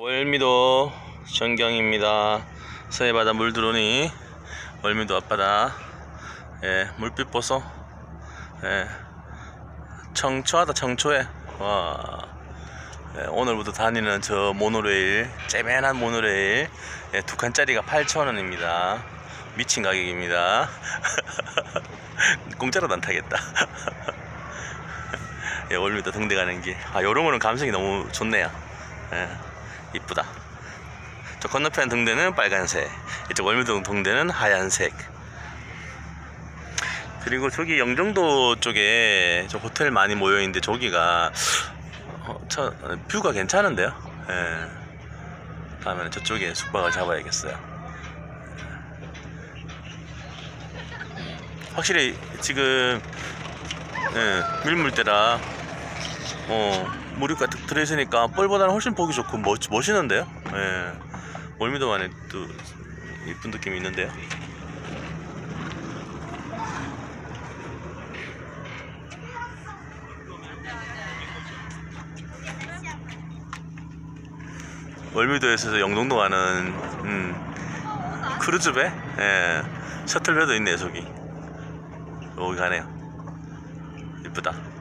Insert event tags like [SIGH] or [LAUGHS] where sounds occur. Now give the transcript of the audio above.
월미도 전경입니다. 서해 바다 물 들어오니 월미도 앞바다 예, 물빛 보소 예, 청초하다 청초해 와 예, 오늘부터 다니는 저 모노레일 째맨한 모노레일 예, 두 칸짜리가 8,000원입니다. 미친 가격입니다. [LAUGHS] 공짜로도 안 타겠다. [LAUGHS] 예, 월미도 등대 가는 길. 아, 여름에는 감성이 너무 좋네요. 예, 이쁘다. 저 건너편 등대는 빨간색, 이쪽 월미도 등대는 하얀색. 그리고 저기 영종도 쪽에 저 호텔 많이 모여 있는데 저기가 어, 저 뷰가 괜찮은데요. 예. 다음에는 저쪽에 숙박을 잡아야겠어요. 확실히 지금 예, 밀물때라 어, 물이 가득 들어있으니까 뻘보다는 훨씬 보기 좋고 멋, 멋있는데요? 예. 월미도만의 또 이쁜 느낌이 있는데요. 월미도에서 영동도 가는 음, 크루즈배? 예. 셔틀배도 있네요, 저기. 여기 가네요. 이쁘다.